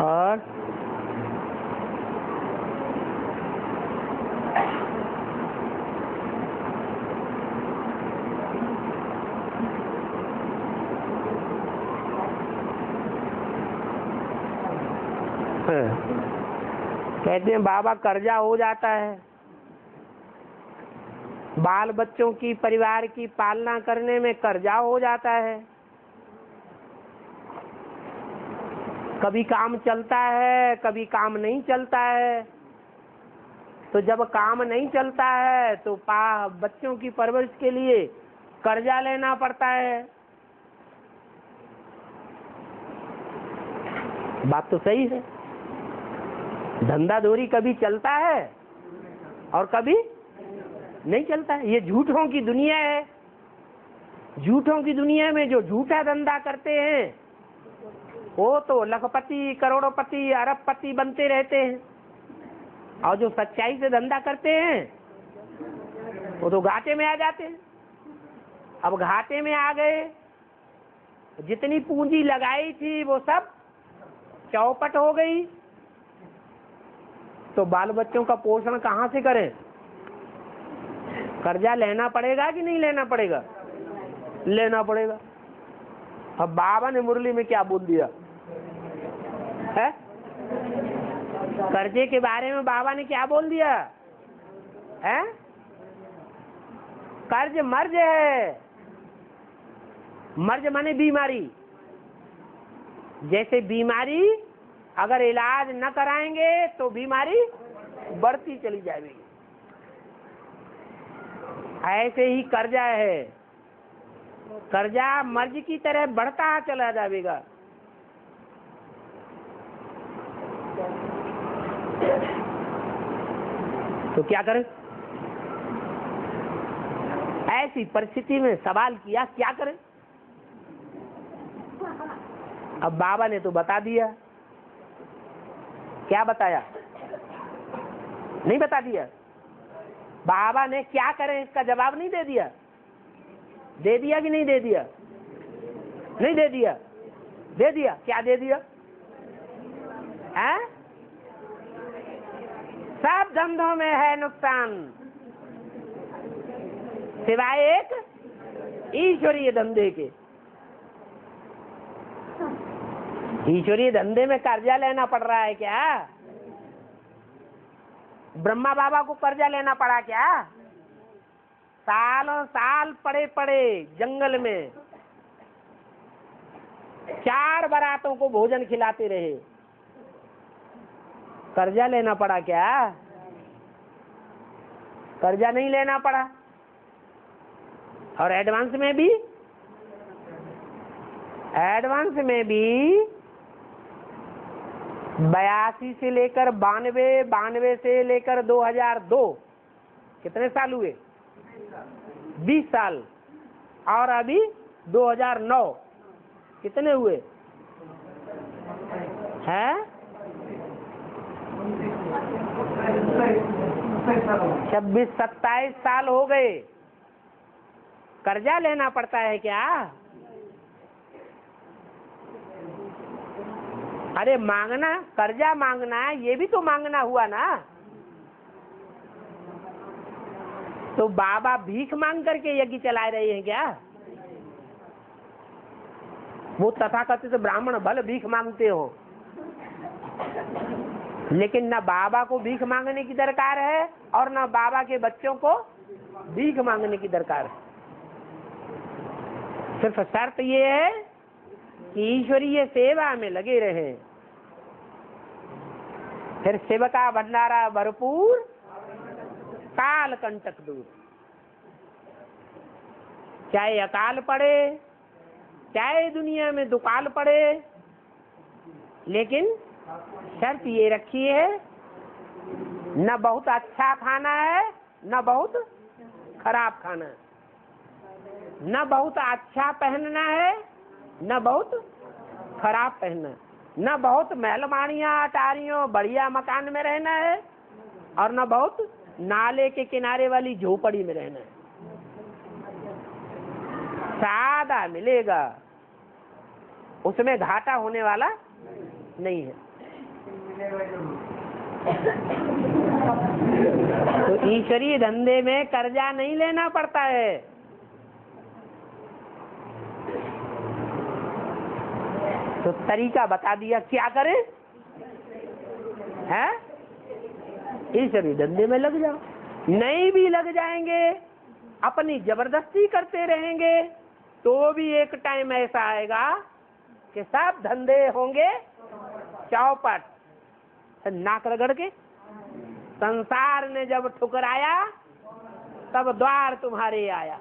और कहते हैं, बाबा कर्जा हो जाता है। बाल बच्चों की, परिवार की पालना करने में कर्जा हो जाता है। कभी काम चलता है, कभी काम नहीं चलता है। तो जब काम नहीं चलता है तो पा, बच्चों की परवरिश के लिए कर्जा लेना पड़ता है। बात तो सही है। धंधा धोरी कभी चलता है और कभी नहीं चलता है। ये झूठों की दुनिया है। झूठों की दुनिया में जो झूठा धंधा करते हैं वो तो लखपति, करोड़पति, अरबपति बनते रहते हैं। और जो सच्चाई से धंधा करते हैं, वो तो घाटे में आ जाते हैं। अब घाटे में आ गए, जितनी पूंजी लगाई थी, वो सब चौपट हो गई। तो बाल बच्चों का पोषण कहाँ से करें? कर्जा लेना पड़ेगा कि नहीं लेना पड़ेगा? लेना पड़ेगा। अब बाबा ने मुरली में क्या बोल दिया? है? कर्जे के बारे में बाबा ने क्या बोल दिया? है? कर्ज मर्ज है। मर्ज माने बीमारी। जैसे बीमारी अगर इलाज न कराएँगे तो बीमारी बढ़ती चली जाएगी। ऐसे ही कर्जा है। कर्जा मर्ज की तरह बढ़ता चला जाएगा तो क्या करें? ऐसी परिस्थिति में सवाल किया, क्या करें? अब बाबा ने तो बता दिया। क्या बताया? नहीं बता दिया। बाबा ने क्या करें, इसका जवाब नहीं दे दिया। दे दिया कि नहीं दे दिया? नहीं दे दिया। दे दिया। क्या दे दिया? है? सब धंधों में है नुकसान। सिवाय एक, ईश्वरीय धंधे के। ईश्वरीय धंधे में कर्जा लेना पड़ रहा है क्या? ब्रह्मा बाबा को कर्जा लेना पड़ा क्या? सालों साल पड़े पड़े जंगल में चार बरातों को भोजन खिलाते रहे। कर्जा लेना पड़ा क्या? कर्जा नहीं लेना पड़ा। और एडवांस में भी? एडवांस में भी बयासी से लेकर बानवे बानवे से लेकर 2002 कितने साल हुए? 20 साल। और अभी 2009 कितने हुए? हैं? छब्बीस सत्ताईस साल हो गए। कर्जा लेना पड़ता है क्या? अरे मांगना, कर्जा मांगना, ये भी तो मांगना हुआ ना। तो बाबा भीख मांग करके यज्ञ चला रहे हैं क्या? वो तथाकथित ब्राह्मण, भले भीख मांगते हो। लेकिन न बाबा को भीख मांगने की दरकार है और न बाबा के बच्चों को भीख मांगने की दरकार है। सिर्फ़ शर्त ये है कि ईश्वरीय सेवा में लगे रहे। फिर शिव का भंडारा भरपूर, काल कंटक दूर। चाहे अकाल पड़े, चाहे दुनिया में दुकाल पड़े, लेकिन शर्त ये रखी है, न बहुत अच्छा खाना है, न बहुत खराब खाना है। न बहुत अच्छा पहनना है, न बहुत खराब पहनना न बहुत महलमानिया अटारियों, बढ़िया मकान में रहना है, और न बहुत नाले के किनारे वाली झोपड़ी में रहना है। सादा मिलेगा, उसमें घाटा होने वाला नहीं है। तो ईश्वरीय धंधे में कर्जा नहीं लेना पड़ता है। तो तरीका बता दिया, क्या करें? है? ईश्वरीय धंधे में लग जाओ। नहीं भी लग जाएँगे, अपनी ज़बरदस्ती करते रहेंगे तो भी एक टाइम ऐसा आएगा कि सब धंधे होंगे चौपट। नाक रगड़ के? संसार ने जब ठुकराया तब द्वार तुम्हारे आया।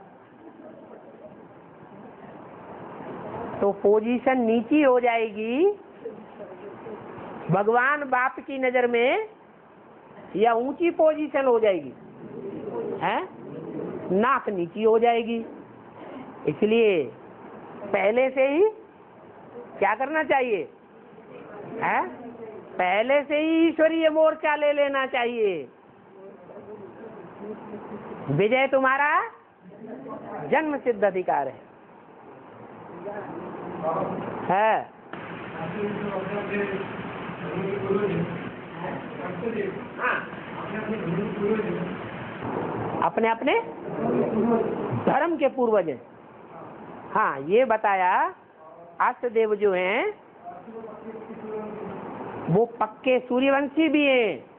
तो पोजीशन नीची हो जाएगी। भगवान बाप की नज़र में या ऊँची पोजीशन हो जाएगी। है? नाक नीची हो जाएगी। इसलिए पहले से ही क्या करना चाहिए? है? पहले से ही ईश्वरीय मोर्चा ले लेना चाहिए? विजय तुम्हारा जन्म सिद्ध अधिकार है। है। हाँ। अपने अपने धर्म के पूर्वज हैं। हाँ ये बताया अष्टदेव जो हैं वो पक्के सूर्यवंशी भी हैं।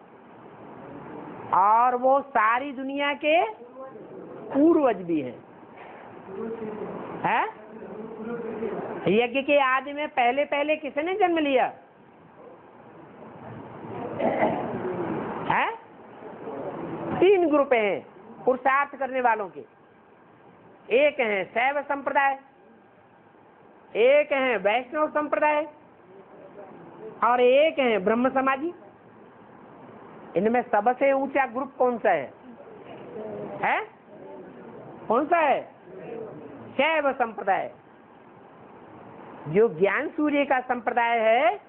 और वो सारी दुनिया के पूर्वज भी हैं। है? यज्ञ के आदि में पहले पहले किसने जन्म लिया? है? तीन ग्रुप हैं, पुरुषार्थ करने वालों के। एक है शैव संप्रदाय, एक है वैष्णव संप्रदाय और एक है ब्रह्म समाजी। इनमें सबसे ऊँचा ग्रुप कौन सा है? है? कौन सा है? शैव संप्रदाय। जो ज्ञान सूर्य का संप्रदाय है,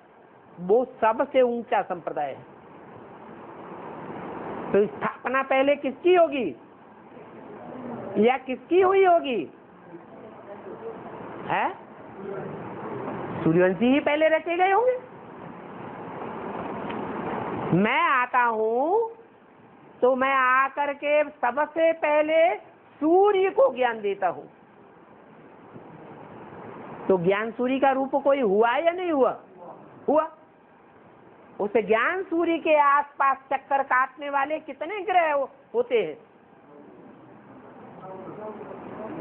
वो सबसे ऊँचा संप्रदाय है। तो स्थापना पहले किसकी होगी? या किसकी हुई होगी? है? सूर्यवंशी ही पहले रचे गए होंगे। मैं आता हूँ तो मैं आकर के सबसे पहले सूर्य को ज्ञान देता हूँ। तो ज्ञान सूर्य का रूप कोई हुआ या नहीं हुआ? हुआ। उस ज्ञान सूर्य के आसपास चक्कर काटने वाले कितने ग्रह होते हैं?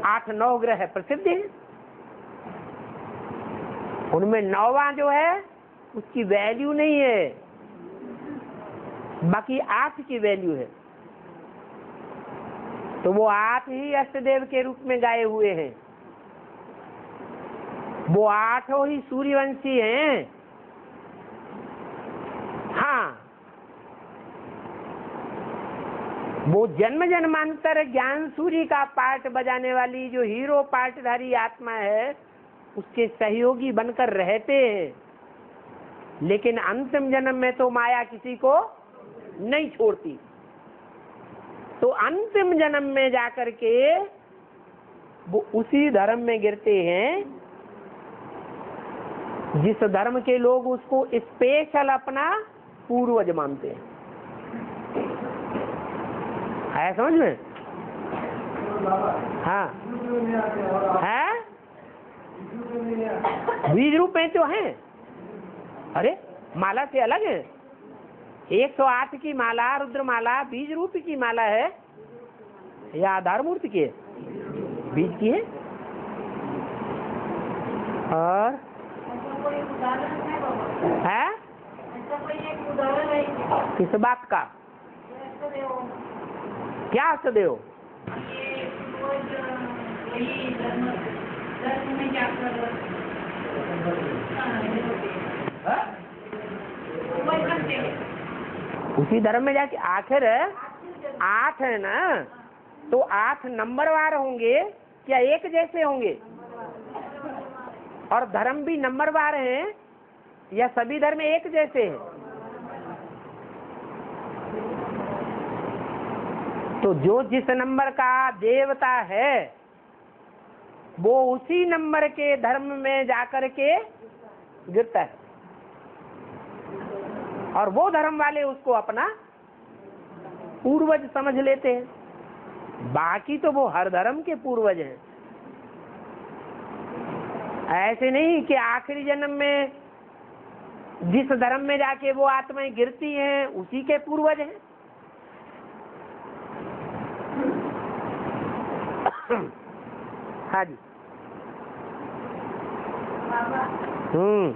आठ, नौ ग्रह प्रसिद्ध हैं। उनमें नौवा जो है, उसकी वैल्यू नहीं है। बाकी आठ की वैल्यू है। तो वो आठ ही अष्टदेव के रूप में गाए हुए हैं। वो आठों ही सूर्यवंशी हैं। हाँ। वो जन्म जन्मांतर ज्ञान सूर्य का पार्ट बजाने वाली जो हीरो पार्टधारी आत्मा है, उसके सहयोगी बनकर रहते हैं। लेकिन अंतिम जन्म में तो माया किसी को नहीं छोड़ती। तो अंतिम जन्म में जाकर के वो उसी धर्म में गिरते हैं, जिस धर्म के लोग उसको स्पेशल अपना पूर्वज मानते हैं। आया समझ में? हाँ। है? बीज रूप में तो है। अरे, माला से अलग है। 108 की माला रुद्र माला बीज रूप की माला है। या आधार मूर्ति की है। बीज की है। और? है? है एक है कि किस बात का? ऐसा देखो, क्या उसी धर्म में जाके आखिर आठ है ना? तो आठ नंबरवार होंगे, क्या एक जैसे होंगे? और धर्म भी नंबरवार हैं, या सभी धर्म एक जैसे हैं? तो जो जिस नंबर का देवता है, वो उसी नंबर के धर्म में जाकर के गिरता है। और वो धर्म वाले उसको अपना पूर्वज समझ लेते हैं। बाकी तो वो हर धर्म के पूर्वज हैं। ऐसे नहीं कि आखिरी जन्म में जिस धर्म में जाके वो आत्माएँ गिरती हैं, उसी के पूर्वज हैं। हाँ जी। हम्म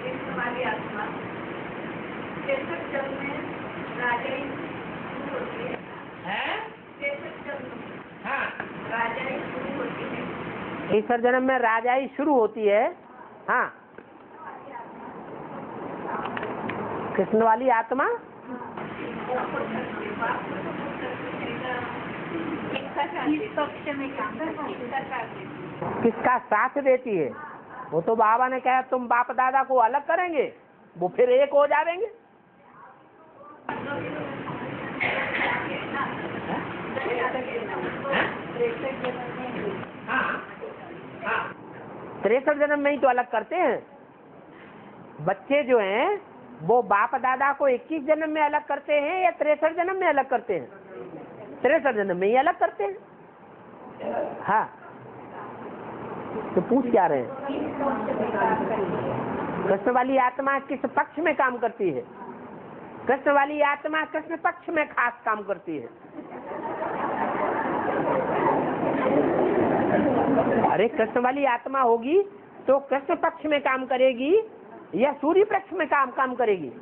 एक हमारी आत्मा चेतक जल में राजाई शुरू होती है चेतक जल में हाँ राजाई शुरू होती है ईश्वर जन्म में राजाई शुरू होती है। हाँ। कृष्ण वाली आत्मा? किस पक्ष में काम करती किसका साथ देती है? वो तो बाबा ने कहा तुम बाप दादा को अलग करेंगे वो फिर एक हो जाएँगे। तिरसठ जन्म में ही तो अलग करते हैं। बच्चे जो हैं, वो बाप दादा को 21 जन्म में अलग करते हैं या तिरसठ जन्म में अलग करते हैं? तिरसठ जन्म में ही अलग करते हैं। हाँ। तो पूछ क्या रहे हैं? कृष्ण वाली आत्मा किस पक्ष में काम करती है? कृष्ण वाली आत्मा कृष्ण पक्ष में खास काम करती है। अरे कृष्ण वाली आत्मा होगी तो कृष्ण पक्ष में काम करेगी या सूर्य पक्ष में काम काम करेगी?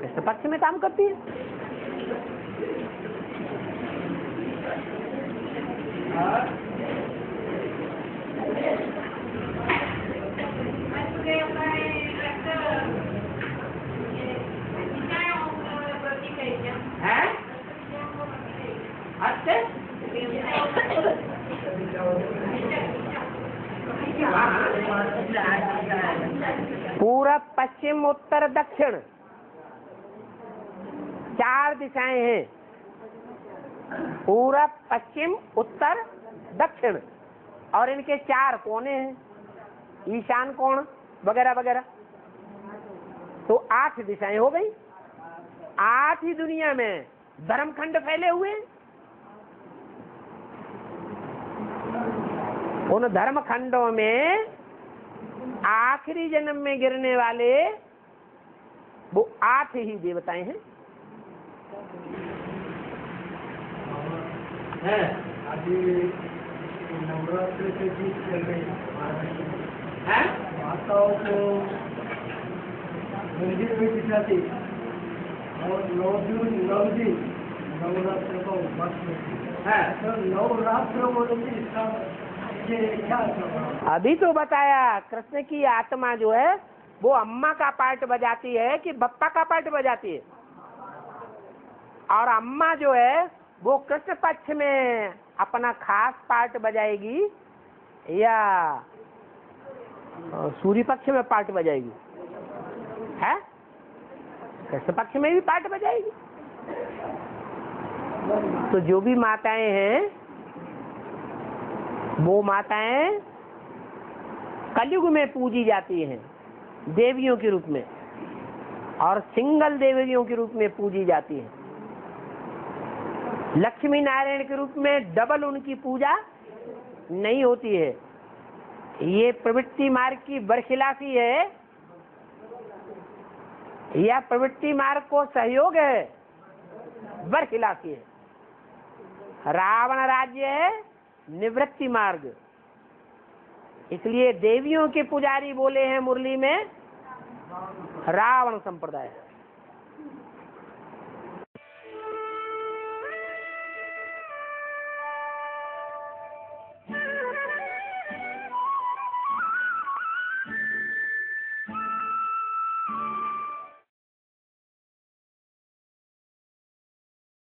कृष्ण पक्ष में काम करती है। है? अच्छे। पूरब पश्चिम, उत्तर, दक्षिण। चार दिशाएँ हैं। पूरब पश्चिम, उत्तर, दक्षिण। और इनके चार कोने हैं। ईशान कोण, वगैरह वगैरह। तो आठ दिशाएँ हो गई। आठ ही दुनिया में धर्मखंड फैले हुए हैं। उन धर्म खंडों में आखिरी जन्म में गिरने वाले वो आठ ही देवताएँ हैं। हैं। अभी के बीच चल रही हैं? माताओं को मंदिर में बिठाती। और नौ दिन नौ दिन नवरात्र का उपवास करती। हैं। तो नवरात्र बोलेंगे इसका अभी तो बताया, कृष्ण की आत्मा जो है, वो अम्मा का पार्ट बजाती है कि बप्पा का पार्ट बजाती है? और अम्मा जो है, वो कृष्ण पक्ष में अपना खास पार्ट बजाएगी, या सूर्य पक्ष में पार्ट बजाएगी? है? कृष्ण पक्ष में भी पार्ट बजाएगी? तो जो भी माताएँ हैं वो माताएँ कलयुग में पूजी जाती हैं, देवियों के रूप में, और सिंगल देवियों के रूप में पूजी जाती हैं। लक्ष्मी नारायण के रूप में डबल उनकी पूजा नहीं होती है। ये प्रवृत्ति मार्ग की बरखिलाफी है, या प्रवृत्ति मार्ग को सहयोग है, बरखिलाफी है। रावण राज्य है निवृत्ति मार्ग। इसलिए देवियों के पुजारी बोले हैं मुरली में रावण संप्रदाय।